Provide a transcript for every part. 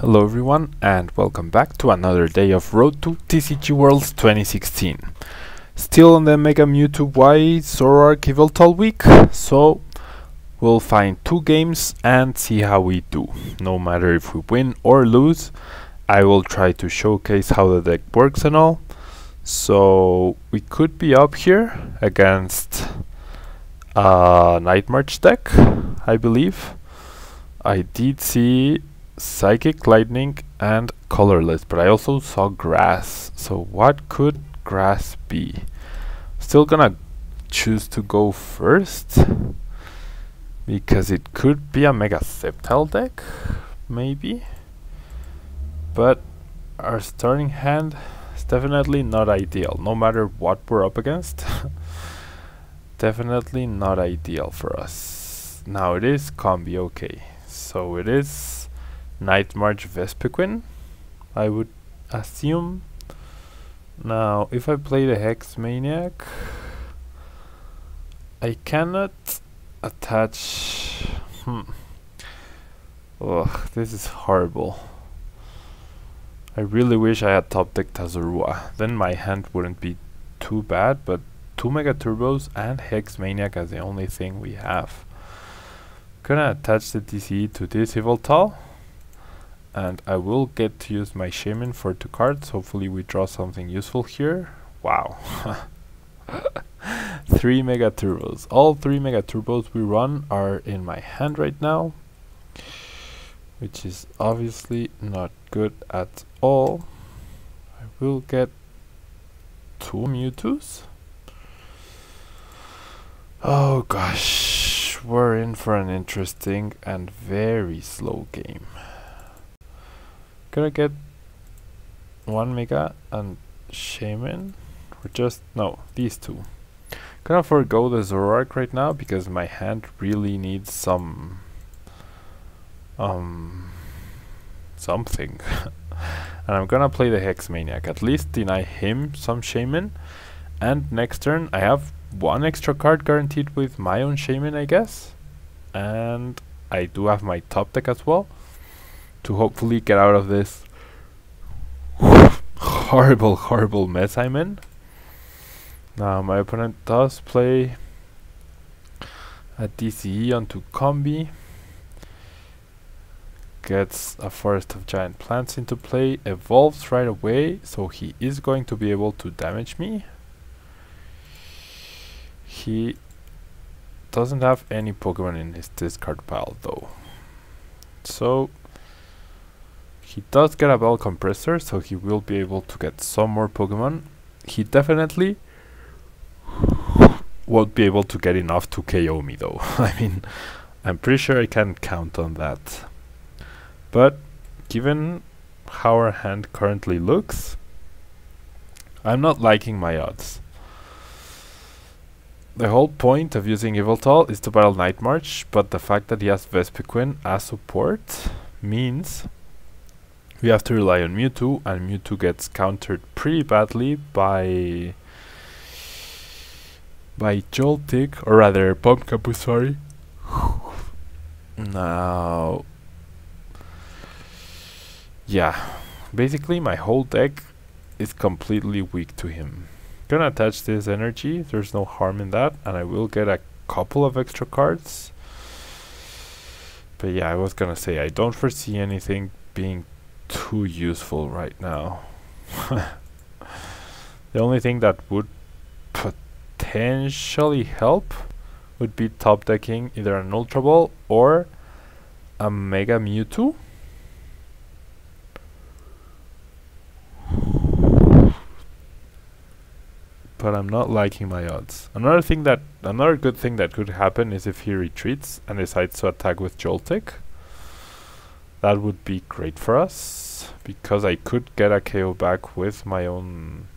Hello everyone and welcome back to another day of Road to TCG Worlds 2016. Still on the Mega Mewtwo Y Zoroark Yveltal week, so we'll find two games and see how we do. No matter if we win or lose, I will try to showcase how the deck works and all. So we could be up here against a Night March deck, I believe. I did see Psychic Lightning and Colorless, but I also saw Grass. So what could Grass be? Still gonna choose to go first because it could be a Mega Sceptile deck, maybe. But our starting hand is definitely not ideal, no matter what we're up against. definitely not ideal for us. Now it is Combee okay. So it is Night March Vespiquen, I would assume. Now, if I play the Hex Maniac, I cannot attach. Hmm. Ugh, this is horrible. I really wish I had top deck Tazurua. Then my hand wouldn't be too bad, but two Mega Turbos and Hex Maniac are the only thing we have. Gonna attach the DCE to this Yveltal and I will get to use my Shaymin for two cards. Hopefully we draw something useful here. Wow. three Mega Turbos. All three Mega Turbos we run are in my hand right now. Which is obviously not good at all. I will get two Mewtwo's. Oh gosh, we're in for an interesting and very slow game. Gonna get one Mega and Shaymin? Or just, no, these two. Gonna forego the Zoroark right now because my hand really needs some, um, something. and I'm gonna play the Hex Maniac, at least deny him some Shaymin. And next turn I have one extra card guaranteed with my own Shaymin, I guess. And I do have my top deck as well to hopefully get out of this horrible, horrible mess I'm in. Now my opponent does play a DCE onto Combee. Gets a Forest of Giant Plants into play, evolves right away, so he is going to be able to damage me. He doesn't have any Pokemon in his discard pile though. So he does get a Battle Compressor, so he will be able to get some more Pokemon. He definitely won't be able to get enough to KO me though. I mean, I'm pretty sure I can count on that. But, given how our hand currently looks, I'm not liking my odds. The whole point of using Yveltal is to battle Night March, but the fact that he has Vespiquen as support means we have to rely on Mewtwo, and Mewtwo gets countered pretty badly by by Joltik, or rather Pumpkaboo, sorry. now, yeah, basically my whole deck is completely weak to him. Gonna attach this energy, there's no harm in that, and I will get a couple of extra cards. But yeah, I was gonna say, I don't foresee anything being too useful right now. the only thing that would potentially help would be top decking either an Ultra Ball or a Mega Mewtwo. But I'm not liking my odds. Another thing that another good thing that could happen is if he retreats and decides to attack with Joltik. That would be great for us because I could get a KO back with my own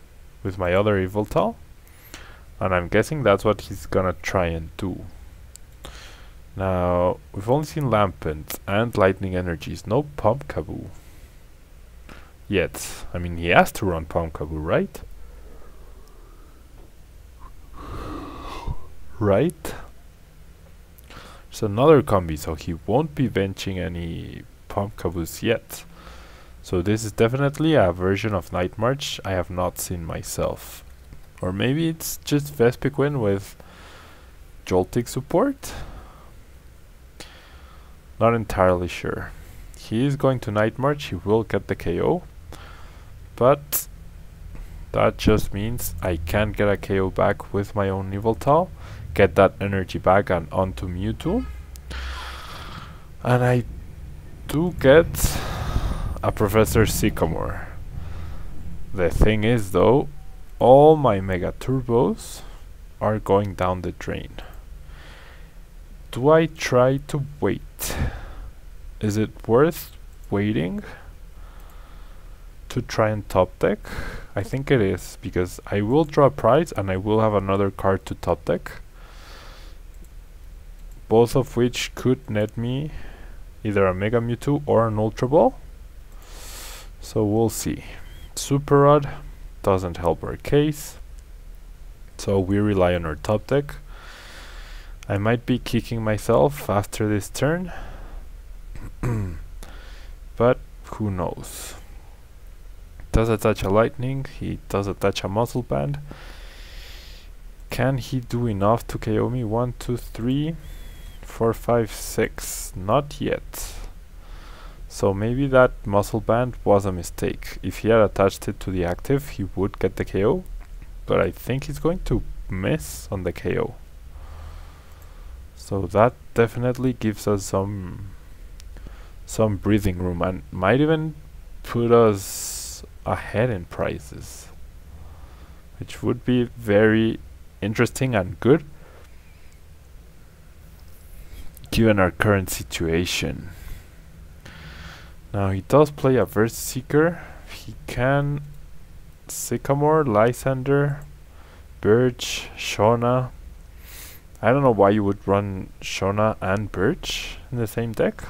with my other Yveltal. And I'm guessing that's what he's gonna try and do. Now, we've only seen Lampent and Lightning Energies, no Pumpkaboo. Yet. I mean, he has to run Pumpkaboo, right? Right? It's another Combee, so he won't be benching any Pumpkaboo yet. So this is definitely a version of Night March I have not seen myself. Or maybe it's just Vespiquen with Joltik support? Not entirely sure. He is going to Night March, he will get the KO. But that just means I can get a KO back with my own Yveltal, get that energy back and onto Mewtwo. And I do get a Professor Sycamore. The thing is though, all my Mega Turbos are going down the drain. Do I try to wait? Is it worth waiting to try and top deck? I think it is, because I will draw a prize and I will have another card to top deck. Both of which could net me either a Mega Mewtwo or an Ultra Ball. So we'll see. Super Rod doesn't help our case. So we rely on our top deck. I might be kicking myself after this turn. but who knows. Does attach a lightning, he does attach a muscle band. Can he do enough to KO me? One, two, three, four, five, six. Not yet. So maybe that muscle band was a mistake. If he had attached it to the active, he would get the KO. But I think he's going to miss on the KO. So that definitely gives us some some breathing room and might even put us ahead in prizes. Which would be very interesting and good given our current situation. Now he does play a VS Seeker. He can Sycamore, Lysandre, Birch, Shauna. I don't know why you would run Shauna and Birch in the same deck.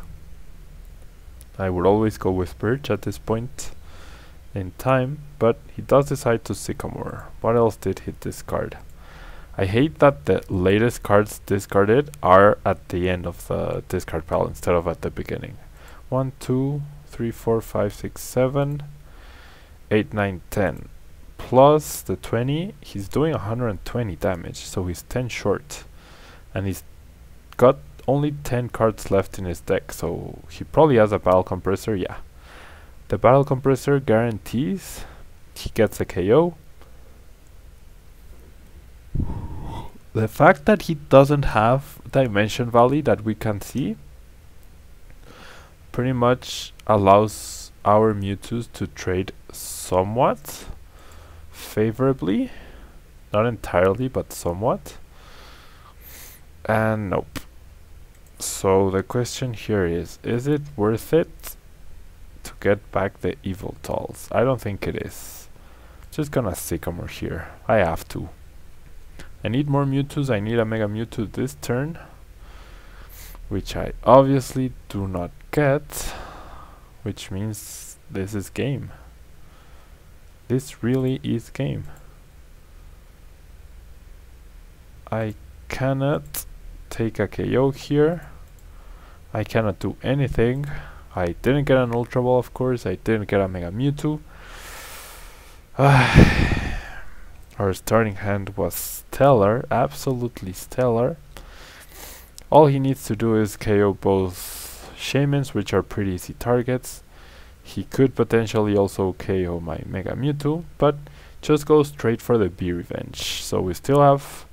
I would always go with Birch at this point in time, but he does decide to Sycamore. What else did he discard? I hate that the latest cards discarded are at the end of the discard pile instead of at the beginning. 1, 2, 3, 4, 5, 6, 7, 8, 9, 10. Plus the 20, he's doing 120 damage, so he's 10 short. And he's got only 10 cards left in his deck, so he probably has a battle compressor, yeah. The battle compressor guarantees he gets a KO. The fact that he doesn't have Dimension Valley that we can see pretty much allows our Mewtwo's to trade somewhat favorably. Not entirely, but somewhat. And nope. So the question here is, is it worth it to get back the Yveltals? I don't think it is. Just gonna Sycamore here. I have to. I need more Mewtwo's, I need a Mega Mewtwo this turn. Which I obviously do not get. Which means this is game. This really is game. I cannot take a KO here. I cannot do anything. I didn't get an Ultra Ball, of course. I didn't get a Mega Mewtwo. Our starting hand was stellar, absolutely stellar. All he needs to do is KO both Shaymins, which are pretty easy targets. He could potentially also KO my Mega Mewtwo, but just go straight for the Bee Revenge. So we still have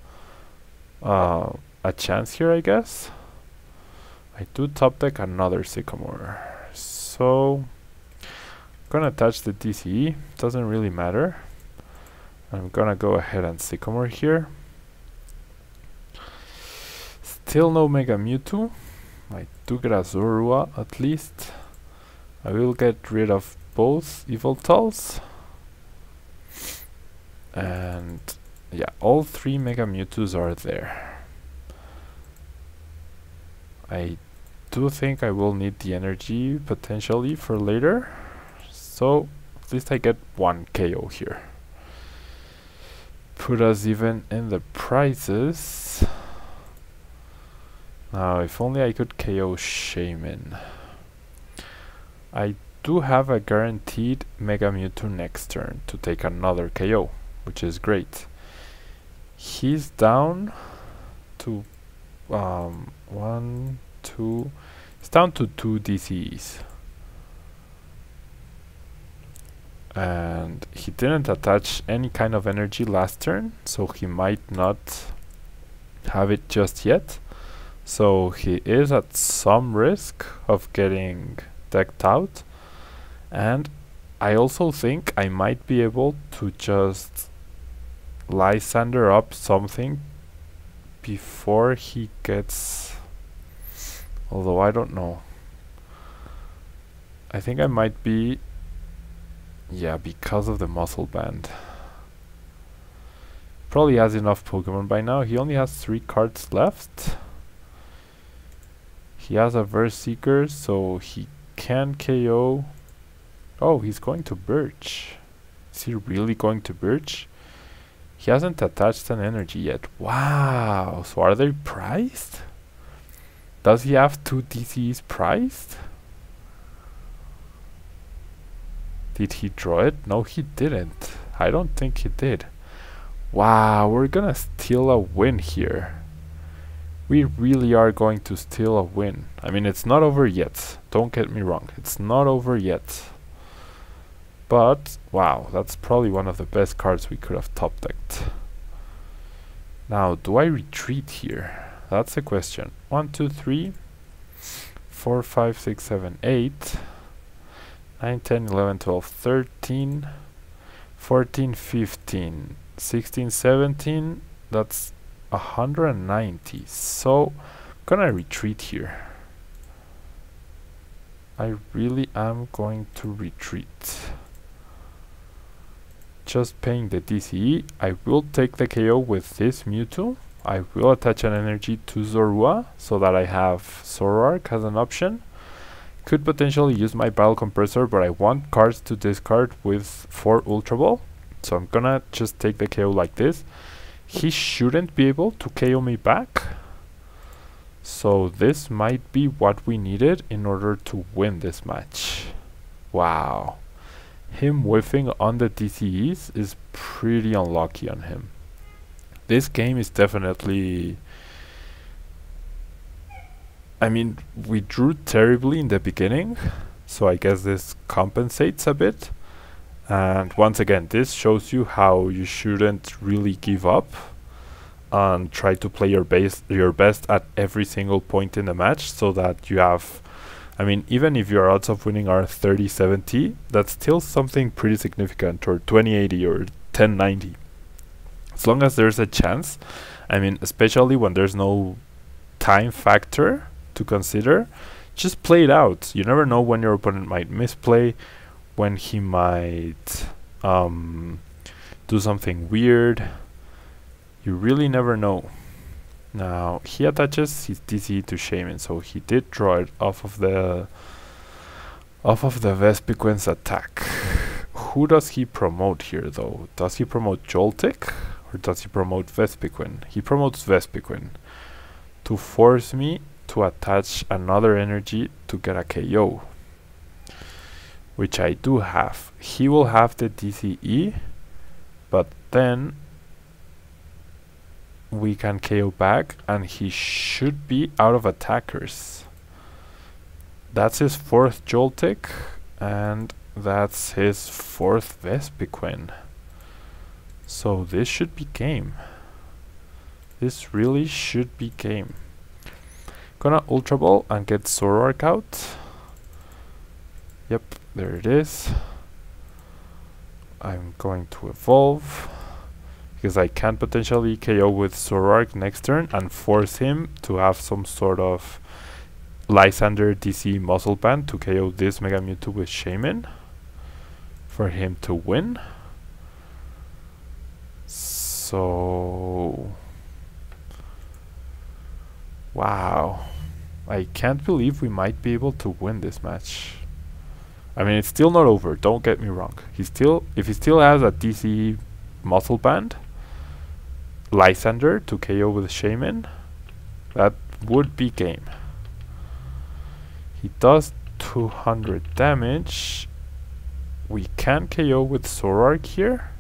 uh, a chance here, I guess. I do top deck another Sycamore. So, gonna attach the DCE, doesn't really matter. I'm gonna go ahead and Sycamore here. Still no Mega Mewtwo. I do get at least. I will get rid of both Evil Yveltals. And yeah, all three Mega Mewtwo's are there. I do think I will need the energy potentially for later. So at least I get one KO here. Put us even in the prizes. Now if only I could KO Shaymin. I do have a guaranteed Mega Mewtwo next turn to take another KO, which is great. He's down to um, one, two, it's down to two DCEs. And he didn't attach any kind of energy last turn, so he might not have it just yet. So he is at some risk of getting decked out. And I also think I might be able to just Lysandre up something before he gets... Although I don't know. I think I might be... Yeah, because of the muscle band. Probably has enough Pokemon by now. He only has three cards left. He has a VS Seeker, so he can KO. Oh, he's going to Birch. Is he really going to Birch? He hasn't attached an energy yet. Wow, so are they prized? Does he have two DCs prized? Did he draw it? No, he didn't. I don't think he did. Wow, we're gonna steal a win here we really are going to steal a win. I mean, it's not over yet. Don't get me wrong. It's not over yet. But, wow, that's probably one of the best cards we could have top decked. Now, do I retreat here? That's the question. 1, 2, 3, 4, 5, 6, 7, 8, 9, 10, 11, 12, 13, 14, 15, 16, 17. That's 190 so I'm gonna retreat here. I really am going to retreat. Just paying the DCE I will take the KO with this Mewtwo. I will attach an energy to Zorua so that I have Zoroark as an option could potentially use my Battle Compressor but I want cards to discard with 4 Ultra Ball so I'm gonna just take the KO like this he shouldn't be able to KO me back. So this might be what we needed in order to win this match. Wow. Him whiffing on the DCEs is pretty unlucky on him. This game is definitely... I mean, we drew terribly in the beginning, so I guess this compensates a bit. And once again, this shows you how you shouldn't really give up and try to play your best your best at every single point in the match so that you have I mean even if your odds of winning are 30-70 that's still something pretty significant or 20-80 or 10-90 as long as there's a chance I mean especially when there's no time factor to consider just play it out you never know when your opponent might misplay when he might um, do something weird. You really never know. Now, he attaches his DC to Shaymin, so he did draw it off of the off of the Vespiquen's attack. Who does he promote here, though? Does he promote Joltik? Or does he promote Vespiquen? He promotes Vespiquen to force me to attach another energy to get a KO which I do have. He will have the DCE, but then we can KO back and he should be out of attackers. That's his fourth Joltik and that's his fourth Vespiquen. So this should be game. This really should be game. Gonna Ultra Ball and get Zoroark out. Yep, there it is. I'm going to evolve because I can potentially KO with Zoroark next turn and force him to have some sort of Lysandre DC muscle band to KO this Mega Mewtwo with Shaymin for him to win. So... Wow. I can't believe we might be able to win this match. I mean, it's still not over. Don't get me wrong. He still, if he still has a DC muscle band, Lysandre to KO with Shaymin, that would be game. He does 200 damage. We can KO with Zoroark here.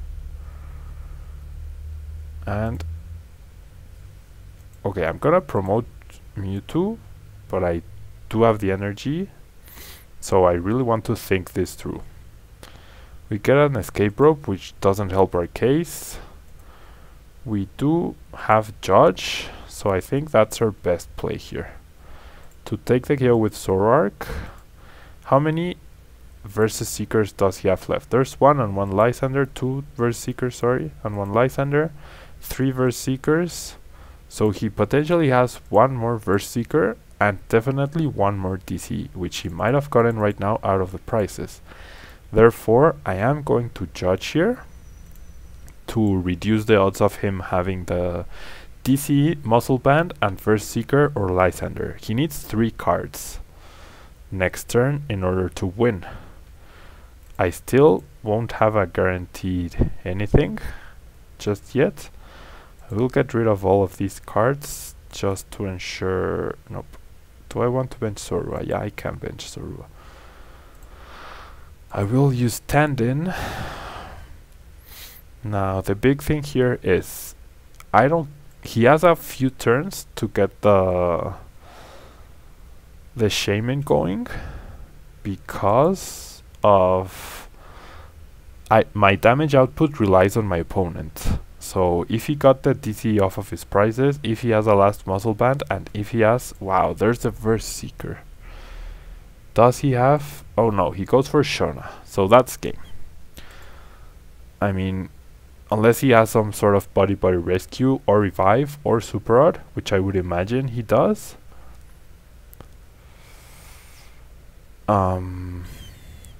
And okay, I'm gonna promote Mewtwo, but I do have the energy, so I really want to think this through. We get an escape rope, which doesn't help our case. We do have Judge, so I think that's our best play here. To take the KO with Zoroark, how many Versus Seekers does he have left? There's one and one Lysandre, two Versus Seekers, sorry, and one Lysandre, three Versus Seekers, so he potentially has one more VS Seeker and definitely one more DC, which he might have gotten right now out of the prizes. Therefore, I am going to judge here to reduce the odds of him having the DC, Muscle Band, and VS Seeker or Lysandre. He needs three cards next turn in order to win. I still won't have a guaranteed anything just yet. I will get rid of all of these cards just to ensure... Nope. Do I want to bench Zorua? Yeah, I can bench Zorua. I will use Stand In. Now, the big thing here is... I don't... He has a few turns to get the... The Shaymin going. Because of... I my damage output relies on my opponent. So if he got the DC off of his prizes, if he has a last muscle band, and if he has, wow, there's a VS Seeker. Does he have? Oh no, he goes for Shauna. So that's game. I mean, unless he has some sort of Buddy-Buddy Rescue or revive or super rod, which I would imagine he does. Um,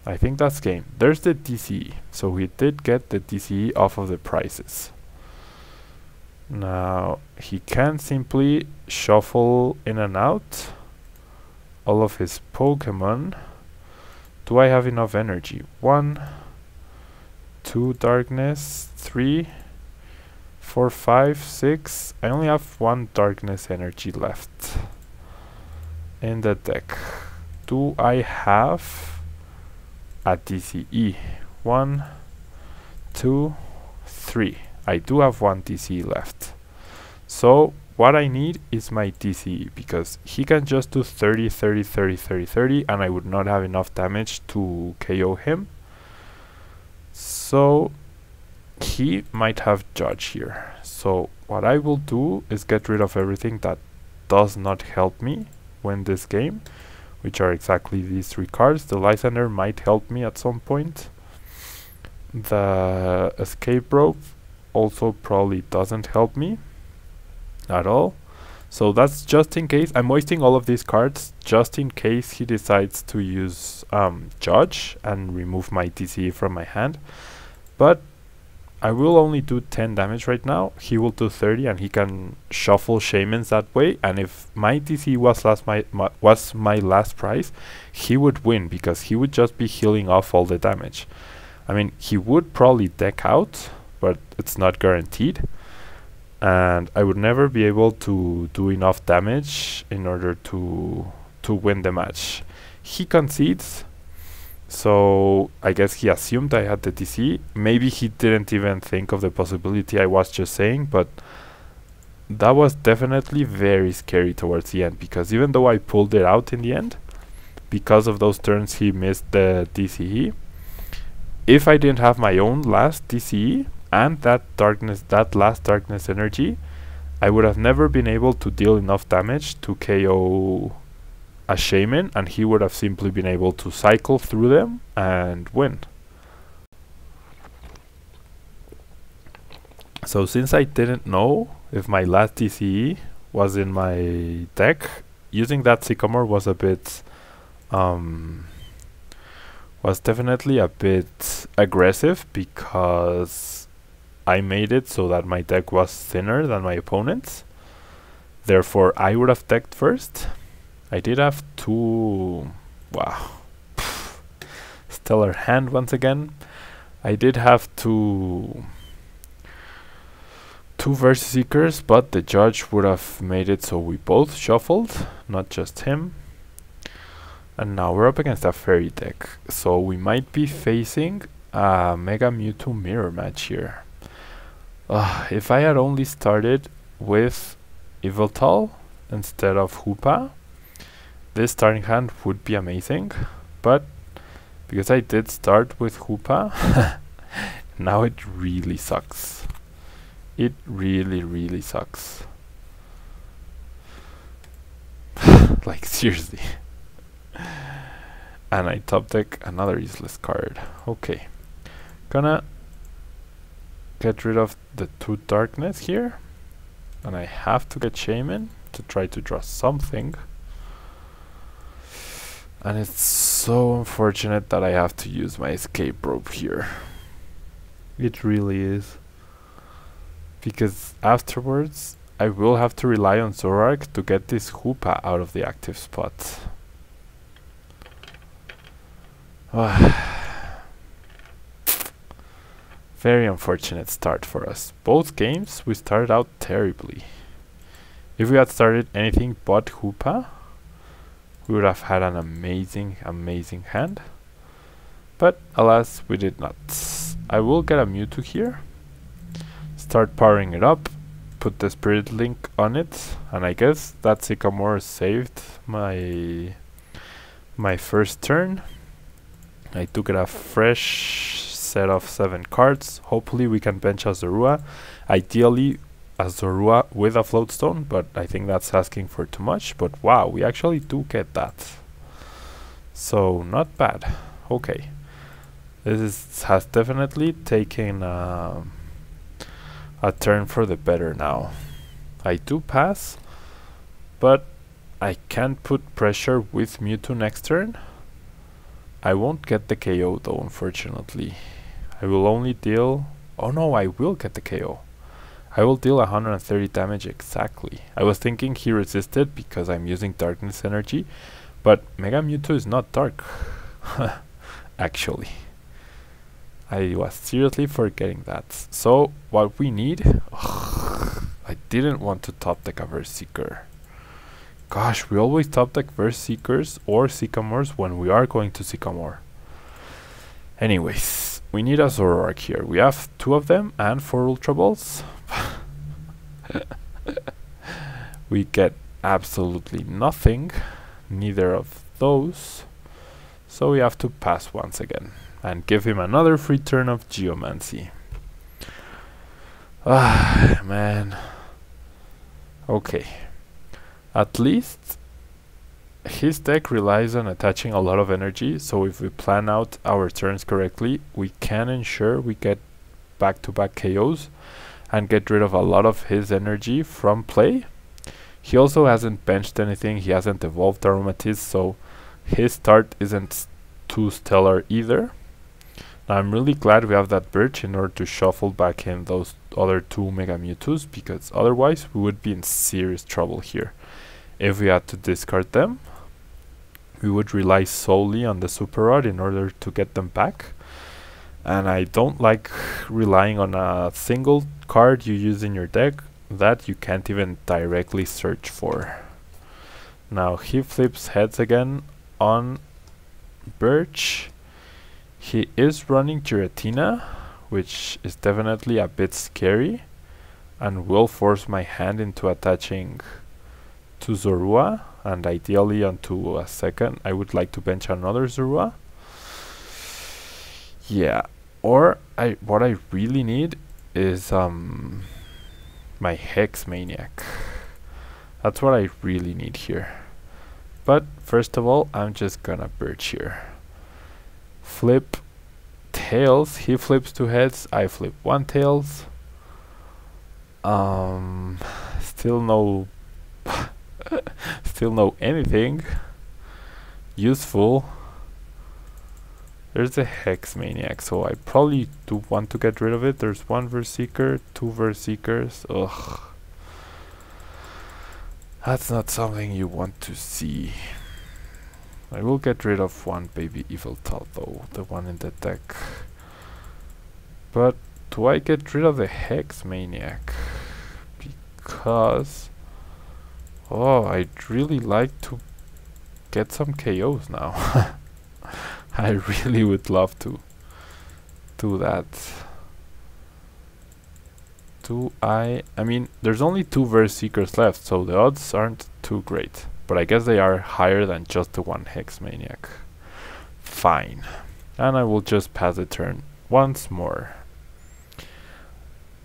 I think that's game. There's the DCE. So he did get the DCE off of the prizes. Now he can simply shuffle in and out all of his Pokemon. Do I have enough energy? One, two darkness, three, four, five, six. I only have one darkness energy left in the deck. Do I have a DCE? One, two, three. I do have one DC left. So what I need is my DC because he can just do 30, 30, 30, 30, 30 and I would not have enough damage to KO him. So he might have Judge here. So what I will do is get rid of everything that does not help me win this game, which are exactly these three cards. The Lysandre might help me at some point. The Escape Rope also probably doesn't help me at all. So that's just in case. I'm wasting all of these cards just in case he decides to use um, Judge and remove my DC from my hand. But I will only do 10 damage right now. He will do 30 and he can shuffle Shaymins that way. And if my DC was last my, my was my last prize, he would win because he would just be healing off all the damage. I mean, he would probably deck out but it's not guaranteed and I would never be able to do enough damage in order to to win the match. He concedes, so I guess he assumed I had the DC. Maybe he didn't even think of the possibility I was just saying, but that was definitely very scary towards the end because even though I pulled it out in the end, because of those turns he missed the DCE, if I didn't have my own last DCE, and that darkness, that last darkness energy, I would have never been able to deal enough damage to KO a Shaymin and he would have simply been able to cycle through them and win. So since I didn't know if my last DCE was in my deck, using that Sycamore was a bit um, was definitely a bit aggressive because I made it so that my deck was thinner than my opponent's. Therefore, I would have decked first. I did have two... Wow. Stellar hand once again. I did have two... Two Versus Seekers, but the judge would have made it so we both shuffled, not just him. And now we're up against a fairy deck, so we might be facing a Mega Mewtwo mirror match here. Uh, if I had only started with Yveltal instead of Hoopa, this starting hand would be amazing, but because I did start with Hoopa, now it really sucks. It really, really sucks. like, seriously. and I top deck another useless card. Okay. Gonna get rid of the two darkness here. And I have to get Shaymin to try to draw something. And it's so unfortunate that I have to use my escape rope here. It really is. Because afterwards, I will have to rely on Zoroark to get this Hoopa out of the active spot. Very unfortunate start for us. Both games we started out terribly. If we had started anything but Hoopa, we would have had an amazing, amazing hand. But alas, we did not. I will get a Mewtwo here, start powering it up, put the Spirit Link on it, and I guess that Sycamore saved my my first turn. I took it a fresh set of 7 cards. Hopefully we can bench a Zorua. Ideally a Zorua with a Float Stone, but I think that's asking for too much. But wow, we actually do get that. So not bad. Okay. This is, has definitely taken uh, a turn for the better now. I do pass, but I can't put pressure with Mewtwo next turn. I won't get the KO though, unfortunately. I will only deal... Oh no, I will get the KO. I will deal 130 damage exactly. I was thinking he resisted because I'm using darkness energy, but Mega Mewtwo is not dark. Actually. I was seriously forgetting that. So, what we need... I didn't want to top deck a VS Seeker. Gosh, we always top deck VS Seekers or Sycamores when we are going to Sycamore. Anyways, we need a Zoroark here. We have two of them and four Ultra Balls. we get absolutely nothing, neither of those. So we have to pass once again and give him another free turn of Geomancy. Ah, man. Okay. At least his deck relies on attaching a lot of energy, so if we plan out our turns correctly, we can ensure we get back-to-back -back KOs and get rid of a lot of his energy from play. He also hasn't benched anything, he hasn't evolved Aromatisse, so his start isn't too stellar either. Now I'm really glad we have that Birch in order to shuffle back in those other two Mega Mewtwo's, because otherwise we would be in serious trouble here. If we had to discard them, we would rely solely on the Super Rod in order to get them back. And I don't like relying on a single card you use in your deck that you can't even directly search for. Now he flips heads again on Birch. He is running Giratina, which is definitely a bit scary and will force my hand into attaching to Zorua and ideally onto a second I would like to bench another Zorua. Yeah, or I what I really need is um my Hex Maniac. That's what I really need here. But first of all, I'm just gonna Birch here. Flip tails. He flips two heads. I flip one tails. Um, still no Still no anything useful. There's a Hex Maniac, so I probably do want to get rid of it. There's one VS Seeker, two VS Seekers. Ugh. That's not something you want to see. I will get rid of one baby Yveltal though, the one in the deck. But do I get rid of the Hex Maniac? Because Oh, I'd really like to get some KOs now. I really would love to do that. Do I... I mean, there's only two VS Seekers left, so the odds aren't too great. But I guess they are higher than just the one Hex Maniac. Fine. And I will just pass the turn once more.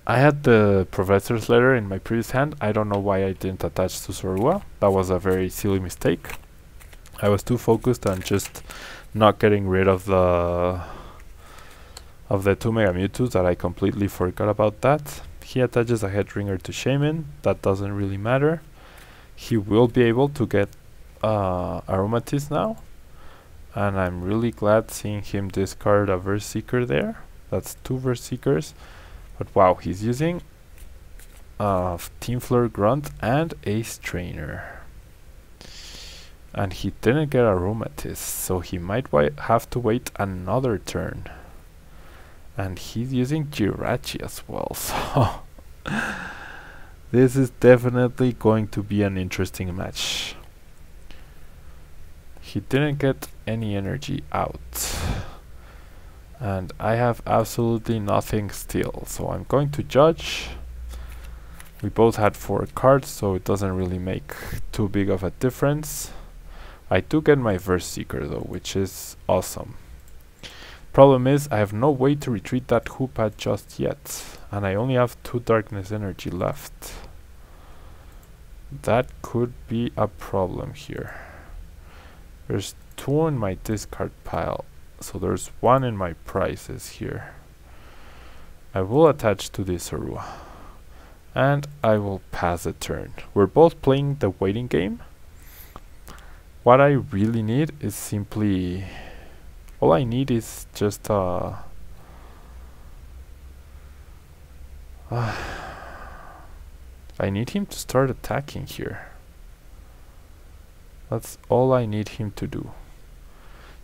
I had the professor's letter in my previous hand. I don't know why I didn't attach to Zorua. That was a very silly mistake. I was too focused on just not getting rid of the of the two Mega Mewtwo's that I completely forgot about that. He attaches a Headringer to Shaymin. That doesn't really matter. He will be able to get uh, Aromatisse now. And I'm really glad seeing him discard a VS Seeker there. That's two VS Seekers. But wow, he's using uh, Team Flare Grunt and Ace Trainer. And he didn't get Aromatisse, so he might have to wait another turn. And he's using Jirachi as well, so... this is definitely going to be an interesting match. He didn't get any energy out and I have absolutely nothing still. So I'm going to judge. We both had four cards so it doesn't really make too big of a difference. I do get my VS Seeker though which is awesome. Problem is I have no way to retreat that Hoopa just yet and I only have two darkness energy left. That could be a problem here. There's two in my discard pile so there's one in my prizes here. I will attach to this Zorua. And I will pass a turn. We're both playing the waiting game. What I really need is simply... All I need is just uh I need him to start attacking here. That's all I need him to do.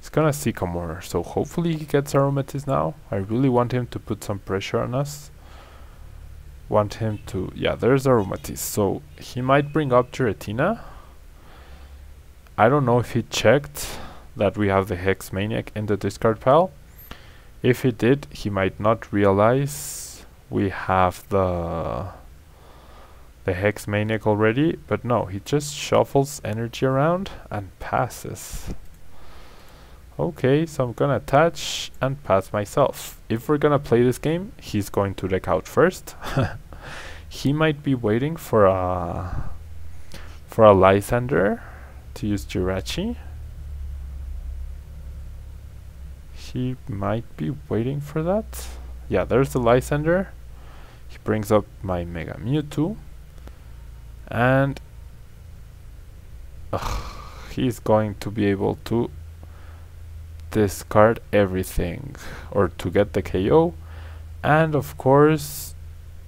He's gonna Sycamore, so hopefully he gets Aromatisse now. I really want him to put some pressure on us. Want him to... Yeah, there's Aromatisse, So he might bring up Giratina. I don't know if he checked that we have the Hex Maniac in the discard pile. If he did, he might not realize we have the the Hex Maniac already, but no, he just shuffles energy around and passes. Okay, so I'm gonna attach and pass myself. If we're gonna play this game, he's going to deck out first. he might be waiting for a for a Lysandre to use Jirachi. He might be waiting for that. Yeah, there's the Lysandre. He brings up my Mega Mewtwo. And he's going to be able to discard everything or to get the KO and of course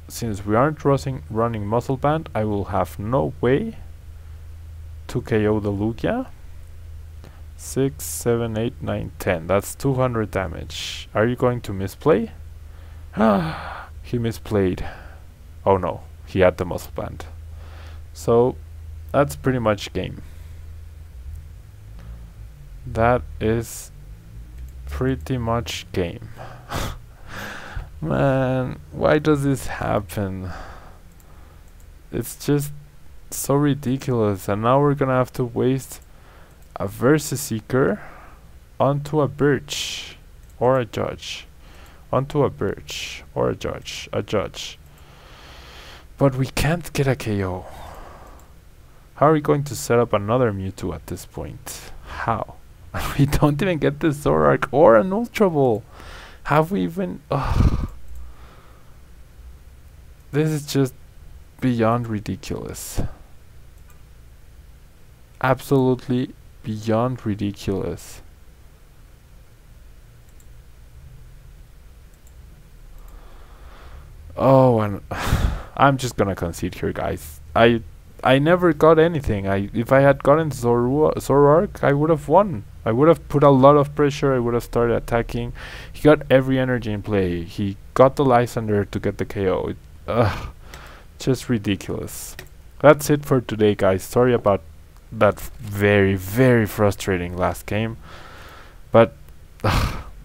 since we aren't running, running muscle band I will have no way to KO the Lugia. 6, 7, 8, 9, 10 that's 200 damage. Are you going to misplay? he misplayed. Oh no. He had the muscle band. So that's pretty much game. That is pretty much game. Man, why does this happen? It's just so ridiculous and now we're gonna have to waste a Versus Seeker onto a Birch or a Judge. Onto a Birch or a Judge. A Judge. But we can't get a KO. How are we going to set up another Mewtwo at this point? How? we don't even get the Zoroark or an Ultra. Have we even... Ugh. This is just beyond ridiculous. Absolutely beyond ridiculous. Oh, and I'm just gonna concede here, guys. I I never got anything. I if I had gotten Zoroark, I would have won. I would have put a lot of pressure. I would have started attacking. He got every energy in play. He got the Lysandre to get the KO. It, just ridiculous. That's it for today, guys. Sorry about that very, very frustrating last game. But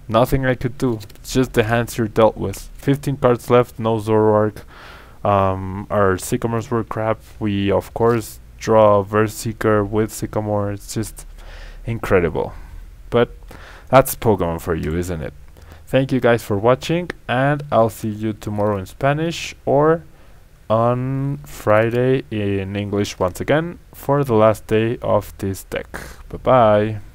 nothing I could do. It's just the hands you're dealt with. 15 cards left, no Zoroark. Um, our Sycamores were crap. We, of course, draw Seeker with Sycamore. It's just incredible. But that's Pokemon for you, isn't it? Thank you guys for watching, and I'll see you tomorrow in Spanish or on Friday in English once again for the last day of this deck. Bye bye.